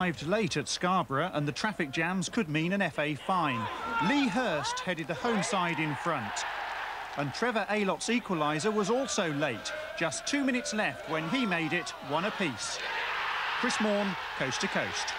Arrived late at Scarborough and the traffic jams could mean an FA fine. Lee Hirst headed the home side in front. And Trevor Aylott's equaliser was also late. Just two minutes left when he made it one apiece. Chris Morn, coast to coast.